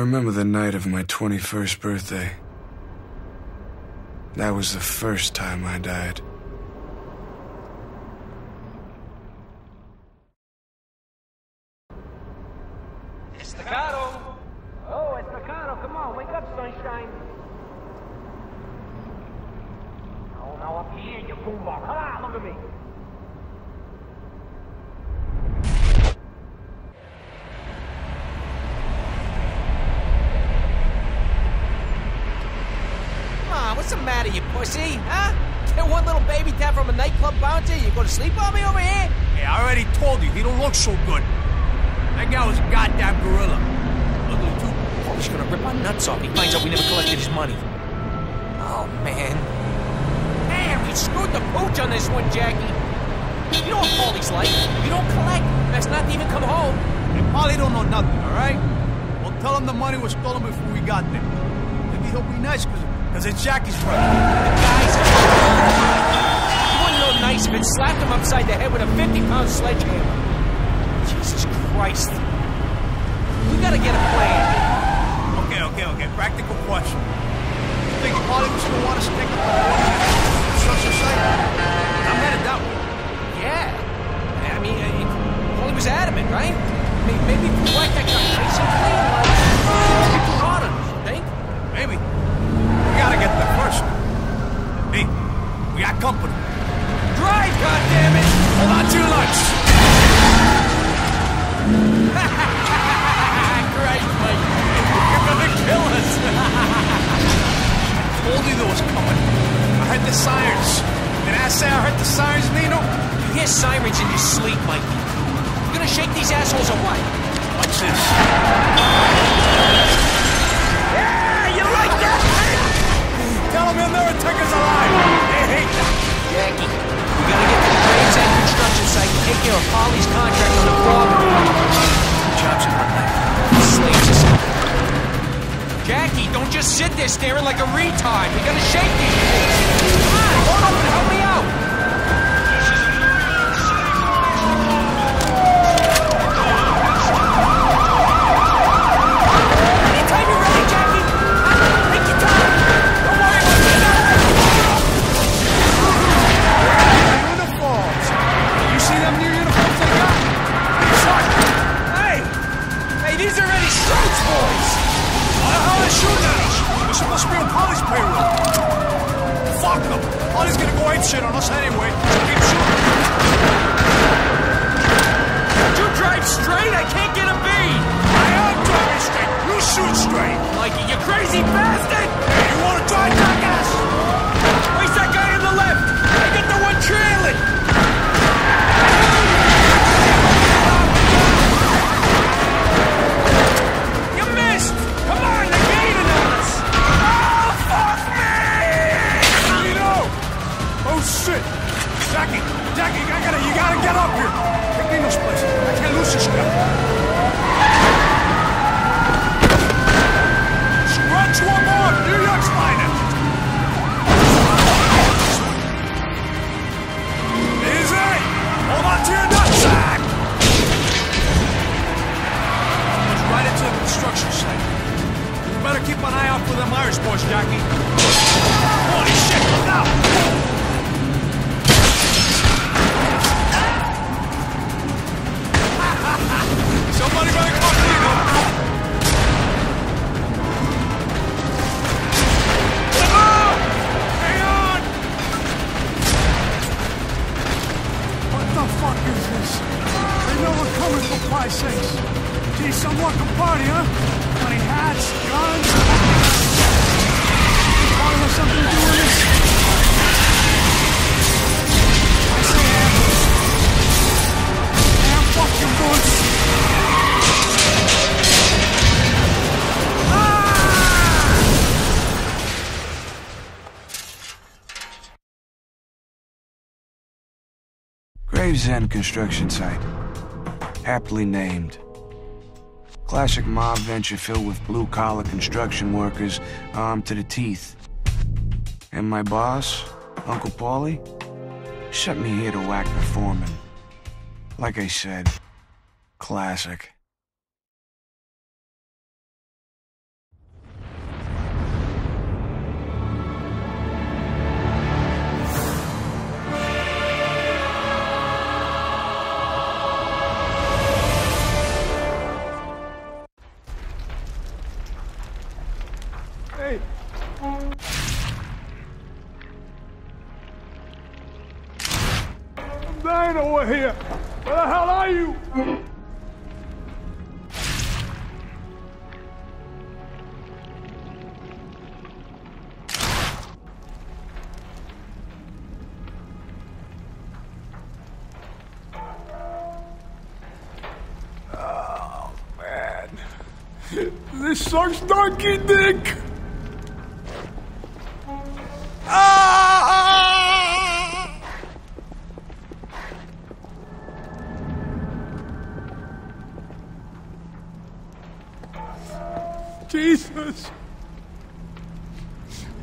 I remember the night of my 21st birthday. That was the first time I died. Estacado! Oh, Estacado, come on, wake up, sunshine. Oh, now up here, you boombox. Come on, look at me. Come on, what's the matter, you pussy? Huh? Get one little baby tap from a nightclub bouncer, you gonna sleep on me over here? Hey, I already told you, he don't look so good. That guy was a goddamn gorilla. Ugly too. Oh, Paulie's gonna rip our nuts off. He finds out we never collected his money. Oh, man. Damn, he screwed the pooch on this one, Jackie. You know what Paulie's like. You don't collect. Best not to even come home. Hey, Paulie don't know nothing, all right? Well, tell him the money was stolen before we got there. Maybe he'll be nice, because cause it's Jackie's brother. The guy's a He wouldn't know nice if it slapped him upside the head with a 50-pound sledgehammer. Jesus Christ. We gotta get a plan. Okay, okay, okay. Practical question. You think Paulie was gonna want us to him to the construction site? I'm headed that way. Yeah. I mean, uh, Paulie was adamant, right? Maybe if we whack that guy nice and clean, like, gotta get there first. Hey, we got company. Drive, goddammit! Hold on to your lunch. Christ, Mike. You're gonna kill us. Told you there was coming. I heard the sirens. Did I say I heard the sirens, Nino? you hear sirens in your sleep, Mikey. You gonna shake these assholes or what? Watch this. Tell them he'll never take us alive. They hate that. Jackie, we gotta get to the Gravesend construction site and take care of Paulie's contract on the property. Jobs in. Jackie, don't just sit there staring like a retard. We gotta shake these things. Come on, and help me out. Them. Gonna go ape shit on us anyway. So keep shooting. You drive straight, I can't get a bead! I am driving straight. You shoot straight. Mikey, you crazy bastard! Hey, you wanna drive jackass? Where's that guy on the left? Gravesend construction site. Aptly named. Classic mob venture filled with blue collar construction workers armed to the teeth. And my boss, Uncle Paulie, sent me here to whack the foreman. Like I said, classic. Where the hell are you? Oh, man. This sucks, Donkey Dick!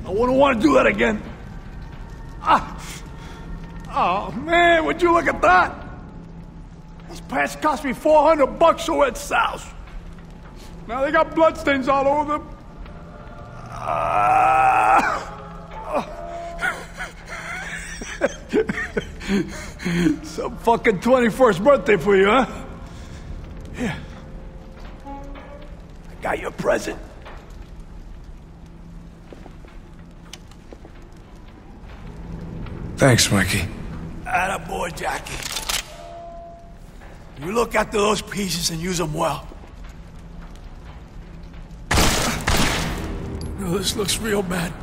I wouldn't want to do that again. Ah. Oh, man, would you look at that? These pants cost me 400 bucks over at Sal's. Now they got bloodstains all over them. Ah. Some fucking 21st birthday for you, huh? Yeah. I got you a present. Thanks, Mikey. Attaboy, Jackie. You look after those pieces and use them well. No, this looks real bad.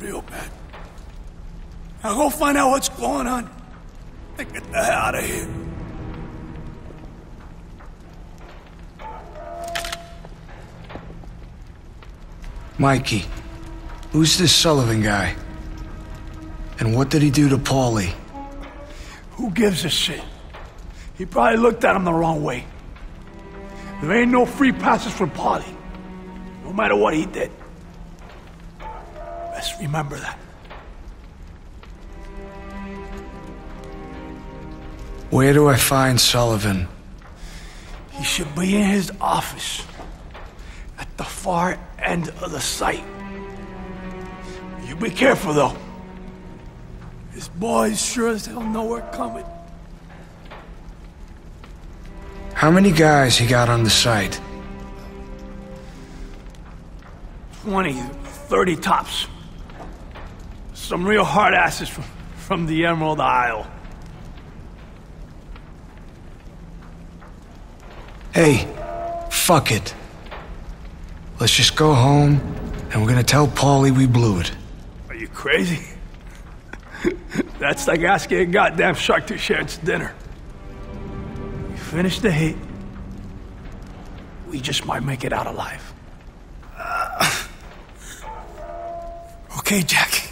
Real bad. Now go find out what's going on. And get the hell out of here. Mikey, who's this Sullivan guy? And what did he do to Paulie? Who gives a shit? He probably looked at him the wrong way. There ain't no free passes for Paulie. No matter what he did. Best remember that. Where do I find Sullivan? He should be in his office. At the far end of the site. You be careful though. His boys sure as hell know we're coming. How many guys he got on the site? 20, 30 tops. Some real hard asses from, from the Emerald Isle. Hey, fuck it. Let's just go home, and we're gonna tell Paulie we blew it. Are you crazy? That's like asking a goddamn shark to share its dinner. We finish the hit. We just might make it out alive. Uh, okay, Jack.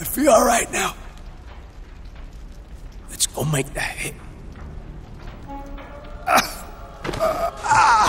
I feel all right now. Let's go make that hit. Uh, there uh, uh.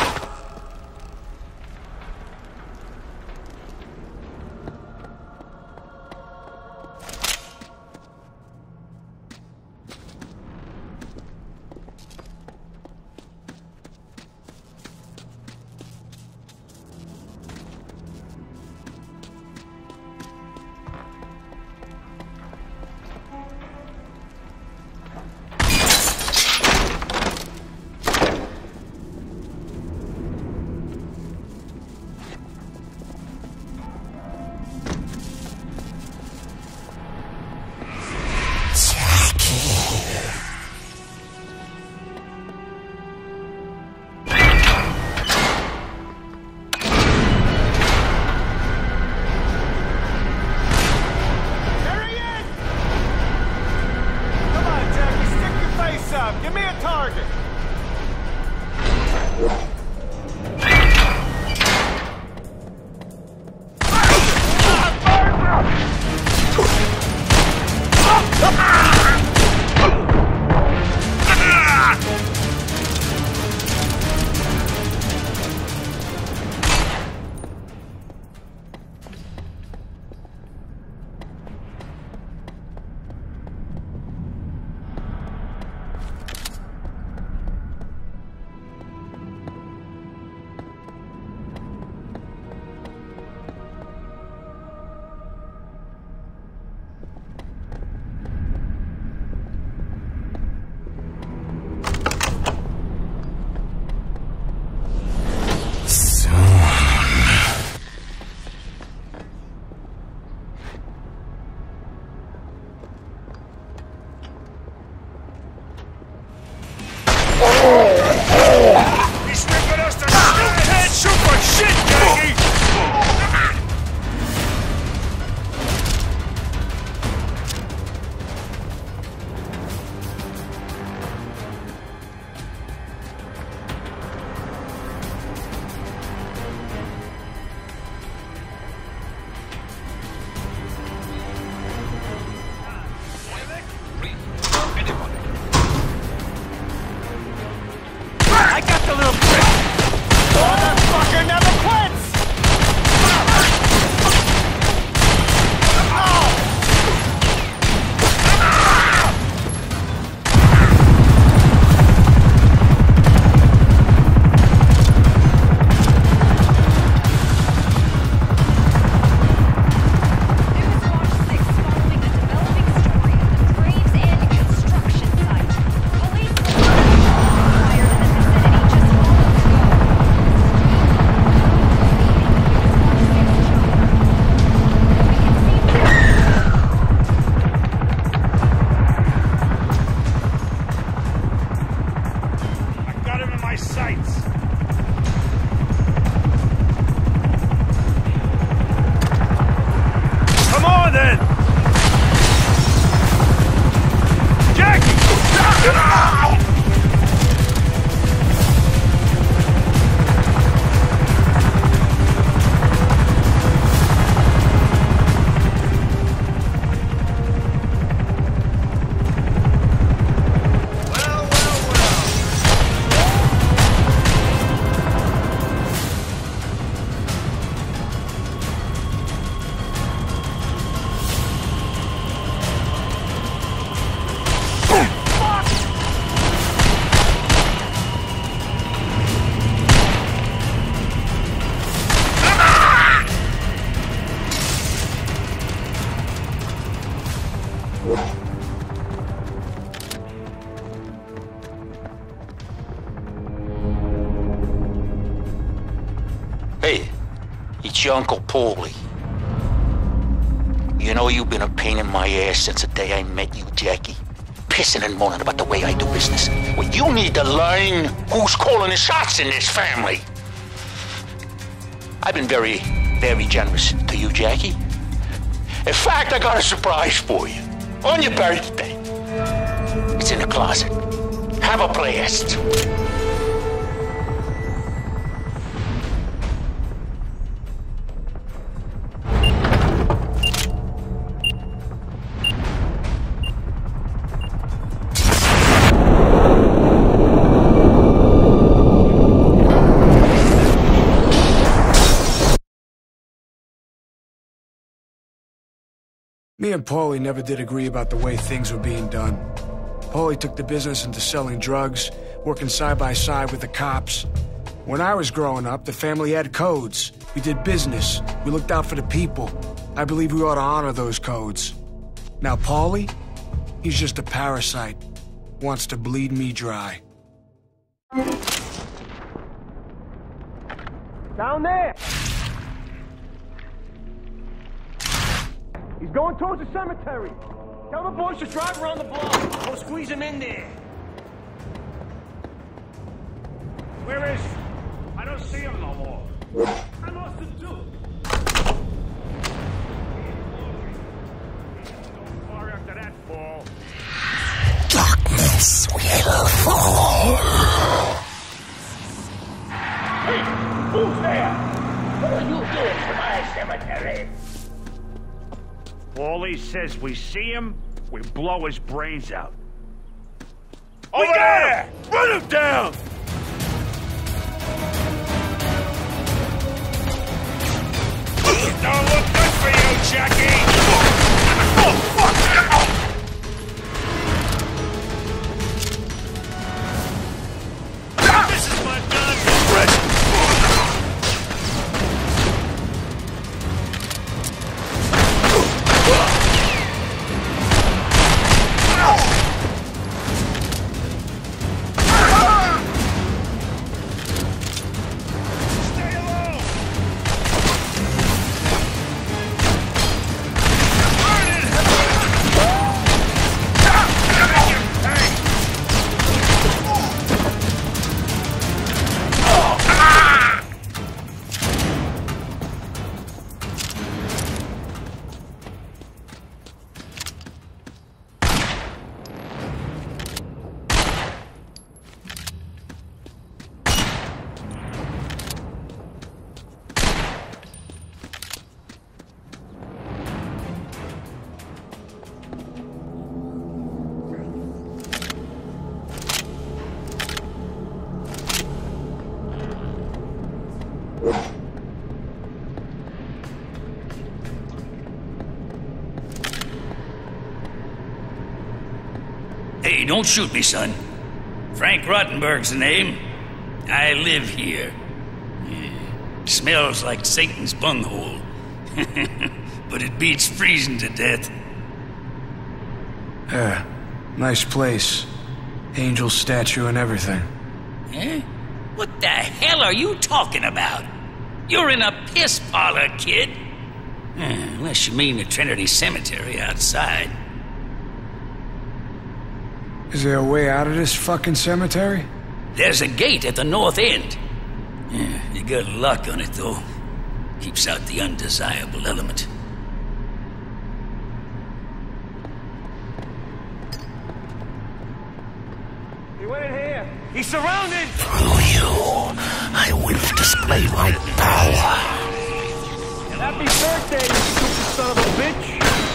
Your Uncle Paulie. You know you've been a pain in my ass since the day I met you, Jackie. Pissing and moaning about the way I do business. Well, you need to learn who's calling the shots in this family. I've been very, very generous to you, Jackie. In fact, I got a surprise for you. On your birthday. It's in the closet. Have a blast. Me and Paulie never did agree about the way things were being done. Paulie took the business into selling drugs, working side by side with the cops. When I was growing up, the family had codes. We did business. We looked out for the people. I believe we ought to honor those codes. Now, Paulie, he's just a parasite. Wants to bleed me dry. Down there! He's going towards the cemetery. Tell the boys to drive around the block. We'll squeeze him in there. Where is he? I don't see him no more. I lost him too. Don't far after that fall. Darkness will fall. Who's there? What are you doing to my cemetery? Paulie says we see him, we blow his brains out. Over there! Run him down! Don't look good for you, Jackie! Don't shoot me, son. Frank Rottenberg's the name. I live here. Yeah. Smells like Satan's bunghole. but it beats freezing to death. Yeah, nice place. Angel statue and everything. Eh? What the hell are you talking about? You're in a piss parlor, kid. Eh, unless you mean the Trinity Cemetery outside. Is there a way out of this fucking cemetery? There's a gate at the north end. Yeah, you got luck on it, though. Keeps out the undesirable element. He went in here. He's surrounded. Through you, I will display my power. Happy birthday, you stupid son of a bitch.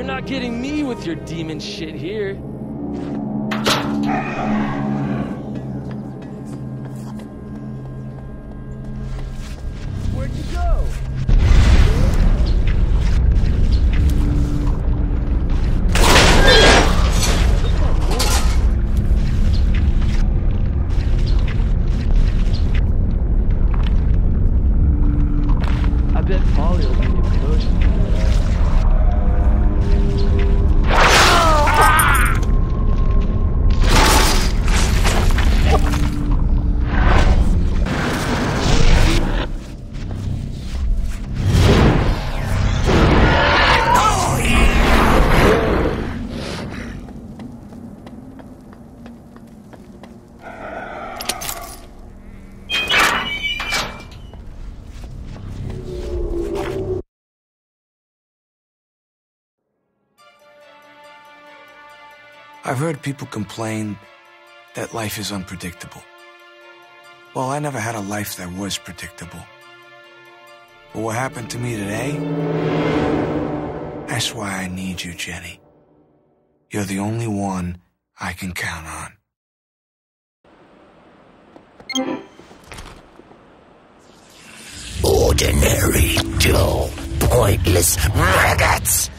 You're not getting me with your demon shit here. Heard people complain that life is unpredictable. Well, I never had a life that was predictable. But what happened to me today? That's why I need you, Jenny. You're the only one I can count on. Ordinary, dull, pointless maggots.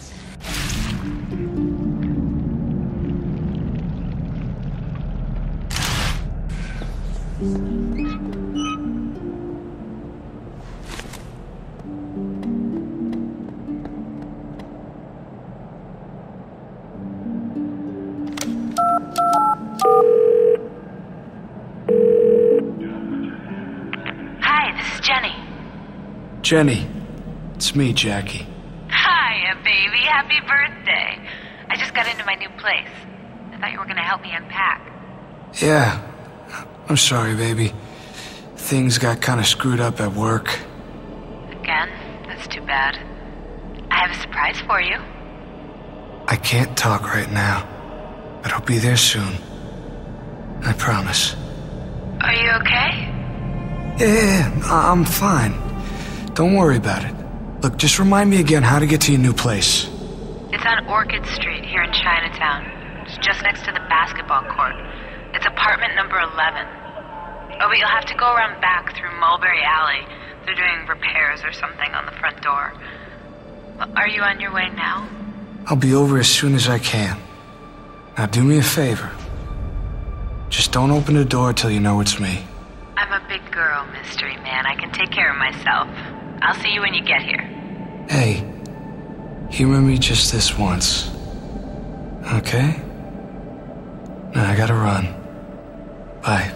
Jenny, it's me, Jackie. Hiya, baby. Happy birthday. I just got into my new place. I thought you were going to help me unpack. Yeah, I'm sorry, baby. Things got kind of screwed up at work. Again? That's too bad. I have a surprise for you. I can't talk right now, but I'll be there soon. I promise. Are you okay? Yeah, yeah, yeah, I'm fine. Don't worry about it. Look, just remind me again how to get to your new place. It's on Orchid Street here in Chinatown. It's just next to the basketball court. It's apartment number 11. Oh, but you'll have to go around back through Mulberry Alley. They're doing repairs or something on the front door. Are you on your way now? I'll be over as soon as I can. Now do me a favor. Just don't open the door till you know it's me. I'm a big girl, mystery man. I can take care of myself. I'll see you when you get here. Hey, humor me just this once. Okay? Now I gotta run. Bye.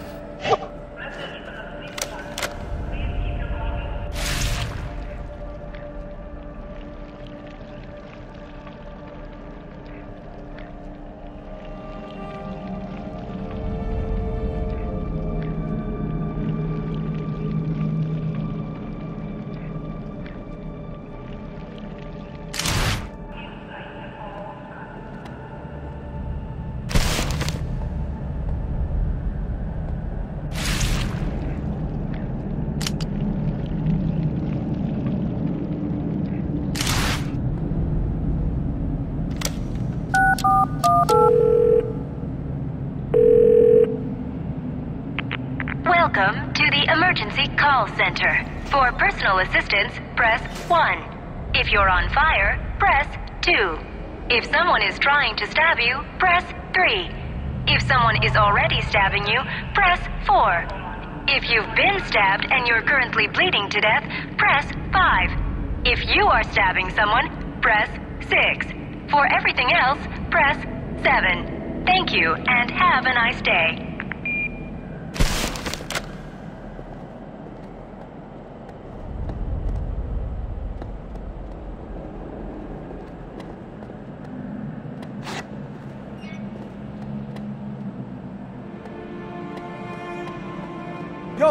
Stabbing you, press 4. If you've been stabbed and you're currently bleeding to death, press 5. If you are stabbing someone, press 6. For everything else, press 7. Thank you and have a nice day.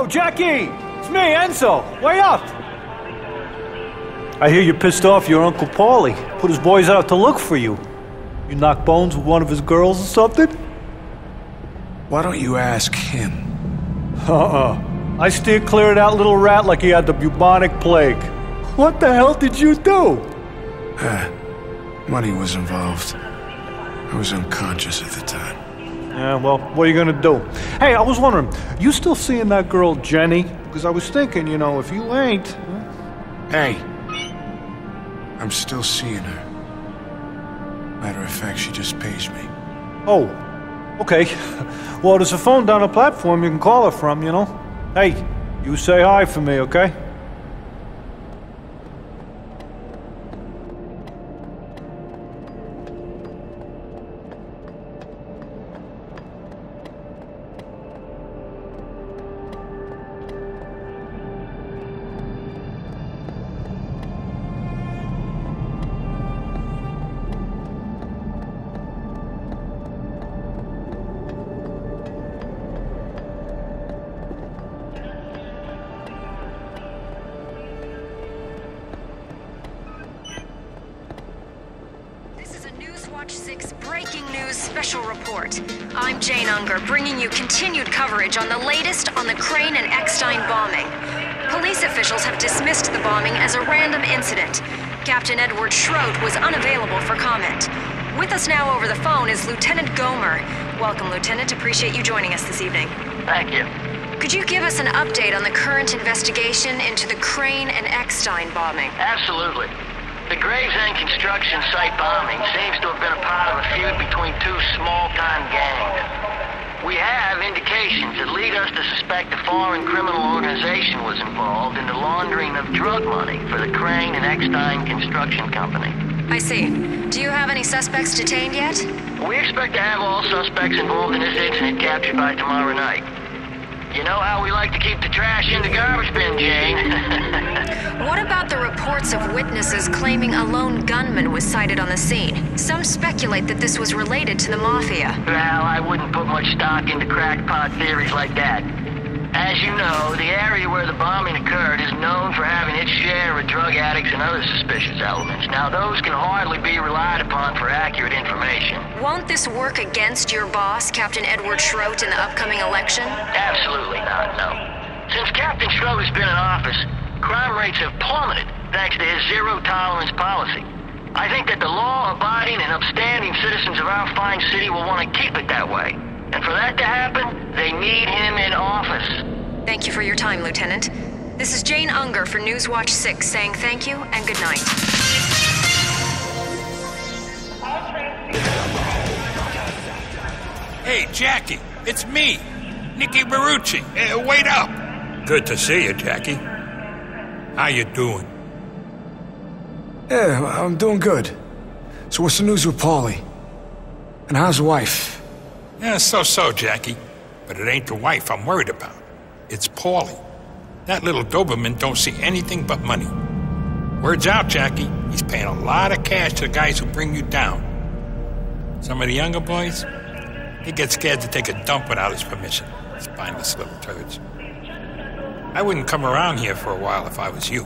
Yo, Jackie! It's me, Enzo. Way up! I hear you're pissed off your Uncle Paulie. Put his boys out to look for you. You knock bones with one of his girls or something? Why don't you ask him? Uh-uh. I steer clear of that little rat like he had the bubonic plague. What the hell did you do? Ah, money was involved. I was unconscious at the time. Yeah, well, what are you gonna do? Hey, I was wondering, you still seeing that girl Jenny? Because I was thinking, you know, if you ain't. Hey, I'm still seeing her. Matter of fact, she just paged me. Oh, okay. Well, there's a phone down the platform you can call her from, you know? Hey, you say hi for me, okay? Breaking news special report. I'm Jane Unger, bringing you continued coverage on the latest on the Crane and Eckstein bombing. Police officials have dismissed the bombing as a random incident. Captain Edward Shrote was unavailable for comment. With us now over the phone is Lieutenant Gomer. Welcome, Lieutenant. Appreciate you joining us this evening. Thank you. Could you give us an update on the current investigation into the Crane and Eckstein bombing? Absolutely. The Gravesend construction site bombing seems to have been a part of a feud between two small-time gangs. We have indications that lead us to suspect a foreign criminal organization was involved in the laundering of drug money for the Crane and Eckstein Construction Company. I see. Do you have any suspects detained yet? We expect to have all suspects involved in this incident captured by tomorrow night. You know how we like to keep the trash in the garbage bin, Jane. What about the reports of witnesses claiming a lone gunman was sighted on the scene? Some speculate that this was related to the Mafia. well, I wouldn't put much stock into crackpot theories like that. As you know, the area where the bombing occurred is known for having its share of drug addicts and other suspicious elements. Now, those can hardly be relied upon for accurate information. Won't this work against your boss, Captain Edward Shrote, in the upcoming election? Absolutely not, no. Since Captain Shrote has been in office, crime rates have plummeted thanks to his zero tolerance policy. I think that the law-abiding and upstanding citizens of our fine city will want to keep it that way. And for that to happen, they need him in office. Thank you for your time, Lieutenant. This is Jane Unger for Newswatch 6 saying thank you and good night. Hey, Jackie, it's me, Nicky Barucci. Uh, wait up. Good to see you, Jackie. How you doing? Yeah, I'm doing good. So what's the news with Paulie? And how's the wife? Yeah, so-so, Jackie. But it ain't the wife I'm worried about. It's Paulie. That little Doberman don't see anything but money. Word's out, Jackie. He's paying a lot of cash to the guys who bring you down. Some of the younger boys, they get scared to take a dump without his permission. Spineless little turds. I wouldn't come around here for a while if I was you.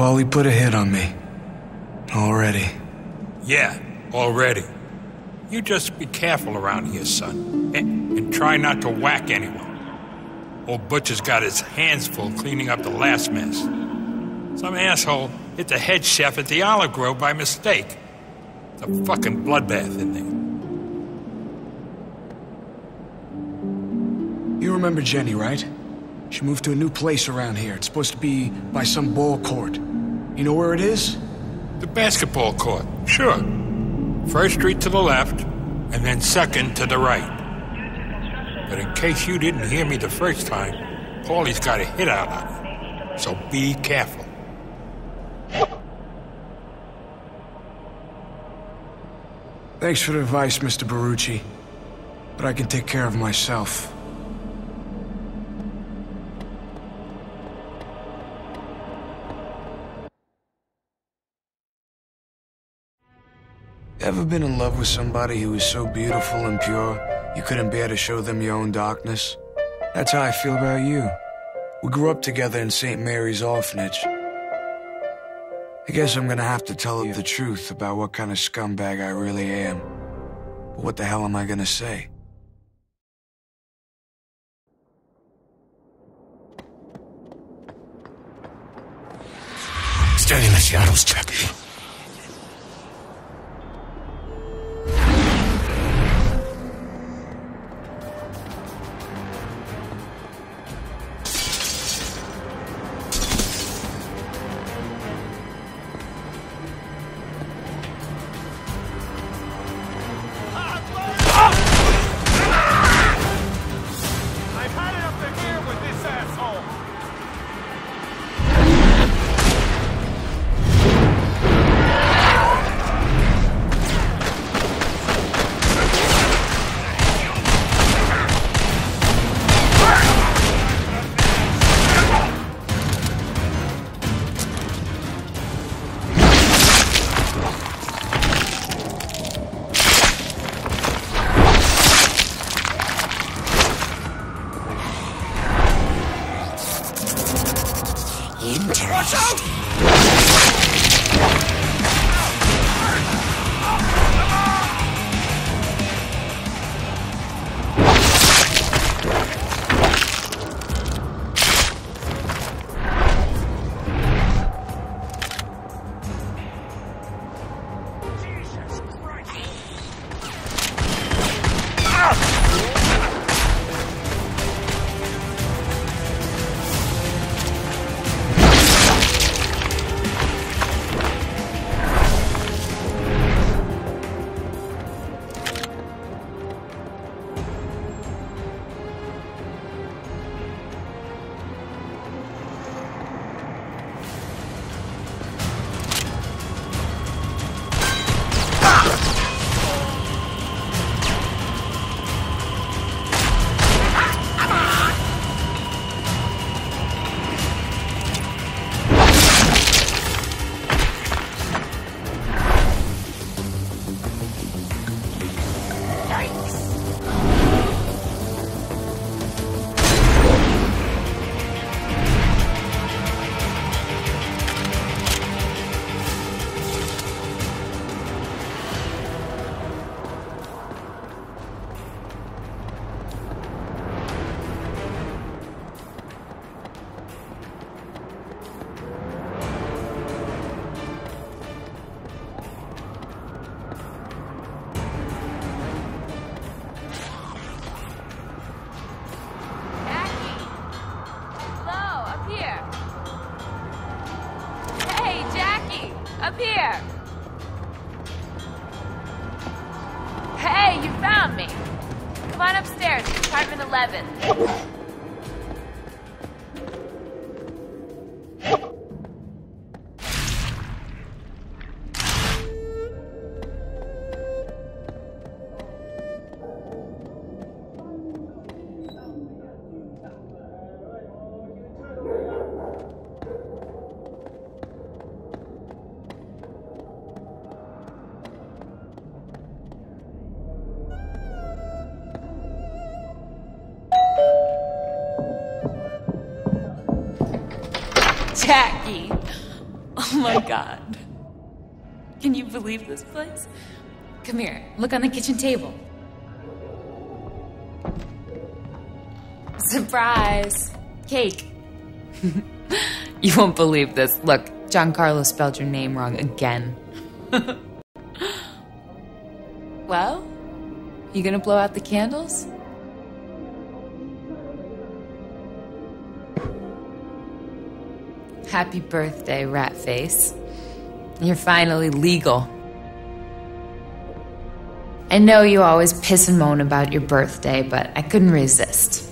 Paulie put a hit on me. Already. Yeah, already. You just be careful around here, son. And, and try not to whack anyone. Old Butcher's got his hands full cleaning up the last mess. Some asshole hit the head chef at the Olive Grove by mistake. It's a fucking bloodbath in there. You You remember Jenny, right? She moved to a new place around here. It's supposed to be by some ball court. You know where it is? The basketball court, sure. First street to the left, and then second to the right. But in case you didn't hear me the first time, Paulie's got a hit out on you. So be careful. Thanks for the advice, Mr. Barucci. But I can take care of myself. Ever been in love with somebody who was so beautiful and pure, you couldn't bear to show them your own darkness? That's how I feel about you. We grew up together in St. Mary's Orphanage. I guess I'm gonna have to tell you the truth about what kind of scumbag I really am. But what the hell am I gonna say? Standing in the shadows, Chucky. God. Can you believe this place? Come here, look on the kitchen table. Surprise! Cake. you won't believe this. Look, Giancarlo spelled your name wrong again. well, you gonna blow out the candles? Happy birthday, rat face. You're finally legal. I know you always piss and moan about your birthday, but I couldn't resist.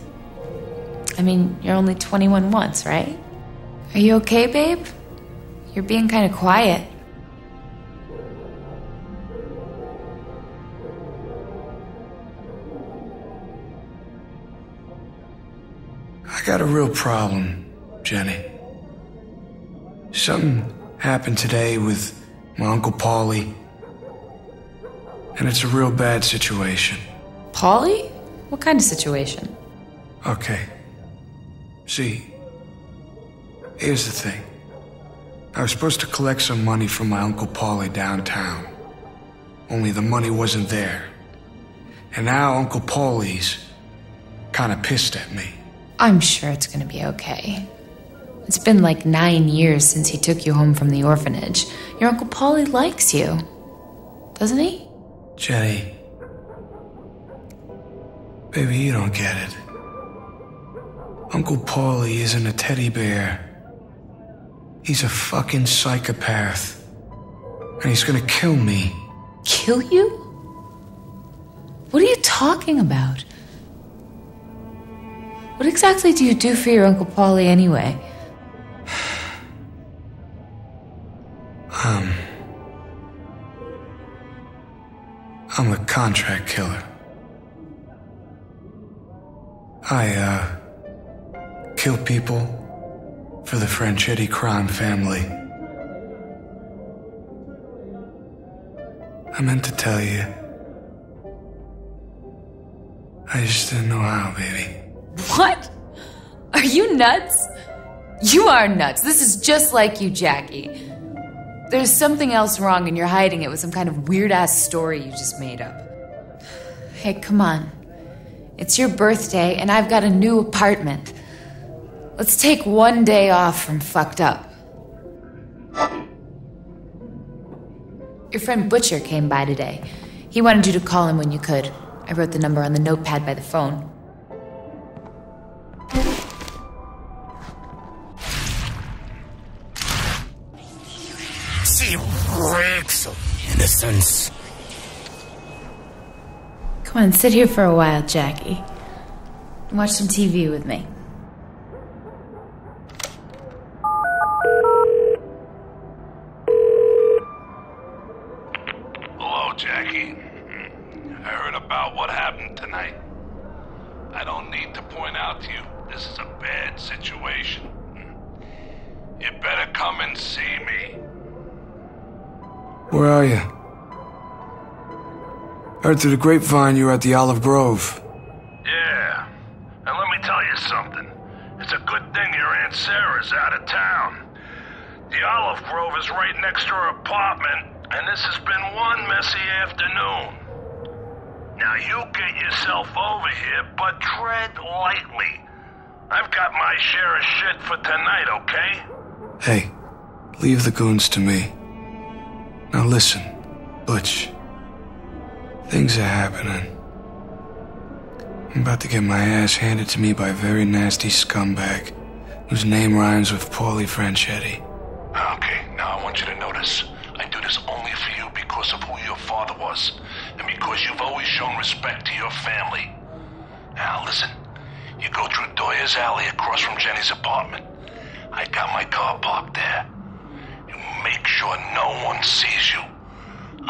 I mean, you're only 21 once, right? Are you okay, babe? You're being kind of quiet. I got a real problem, Jenny. Something happened today with my Uncle Paulie. And it's a real bad situation. Paulie? What kind of situation? Okay. See, here's the thing. I was supposed to collect some money from my Uncle Paulie downtown. Only the money wasn't there. And now Uncle Paulie's kind of pissed at me. I'm sure it's gonna be okay. It's been like nine years since he took you home from the orphanage. Your Uncle Paulie likes you, doesn't he? Jenny. Baby, you don't get it. Uncle Paulie isn't a teddy bear. He's a fucking psychopath. And he's gonna kill me. Kill you? What are you talking about? What exactly do you do for your Uncle Paulie anyway? Contract killer. I, uh. kill people for the Franchetti crime family. I meant to tell you. I just didn't know how, baby. What? Are you nuts? You are nuts. This is just like you, Jackie. There's something else wrong and you're hiding it with some kind of weird ass story you just made up. Hey, come on. It's your birthday and I've got a new apartment. Let's take one day off from fucked up. Your friend Butcher came by today. He wanted you to call him when you could. I wrote the number on the notepad by the phone. See breaks of innocence. Come on, sit here for a while, Jackie. Watch some TV with me. Hello, Jackie. Hmm. I heard about what happened tonight. I don't need to point out to you this is a bad situation. Hmm. You better come and see me. Where are you? Heard through the grapevine you were at the Olive Grove. Yeah. And let me tell you something. It's a good thing your Aunt Sarah's out of town. The Olive Grove is right next to her apartment, and this has been one messy afternoon. Now you get yourself over here, but tread lightly. I've got my share of shit for tonight, okay? Hey, leave the goons to me. Now listen, Butch. Things are happening. I'm about to get my ass handed to me by a very nasty scumbag whose name rhymes with Paulie Franchetti. Okay, now I want you to notice. I do this only for you because of who your father was, and because you've always shown respect to your family. Now listen, you go through Doyer's alley across from Jenny's apartment. I got my car parked there. You make sure no one sees you.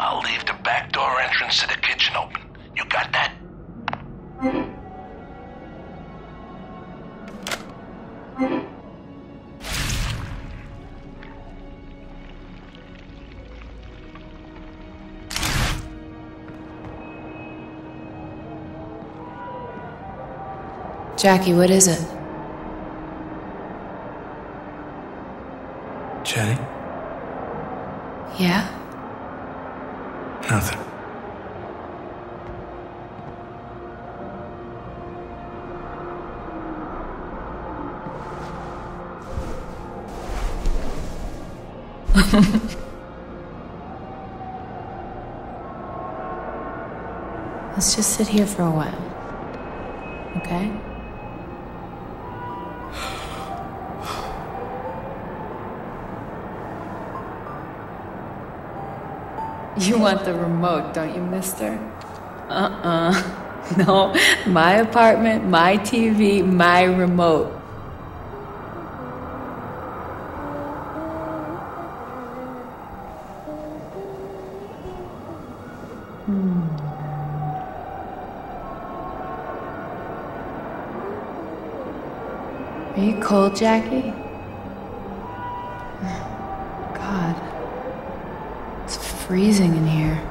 I'll leave the back door entrance to the kitchen open. You got that? Jackie, what is it? here for a while. Okay? You want the remote, don't you, mister? Uh uh No, my apartment, my TV, my remote. Cold, Jackie? God. It's freezing in here.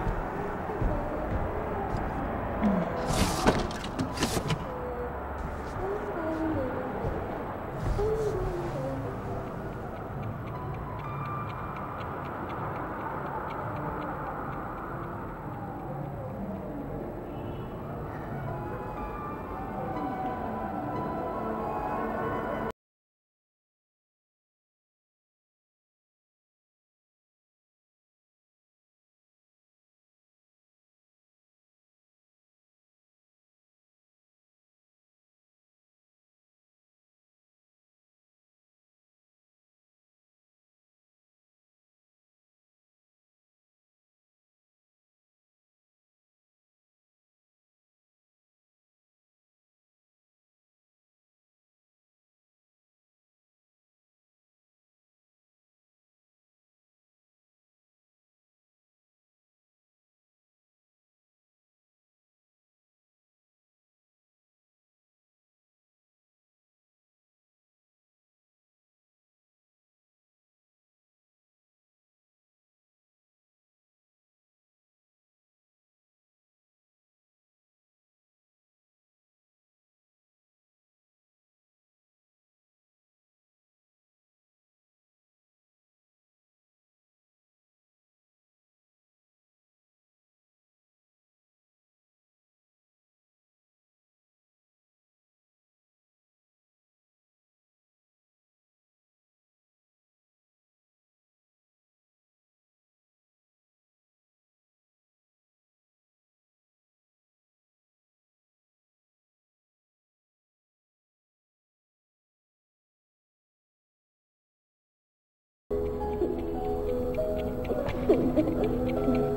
Yeah.